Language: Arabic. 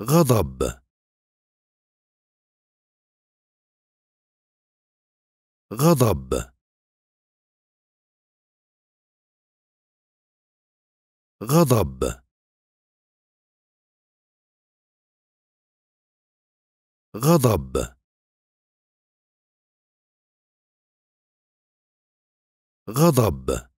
غضب. غضب. غضب. غضب. غضب.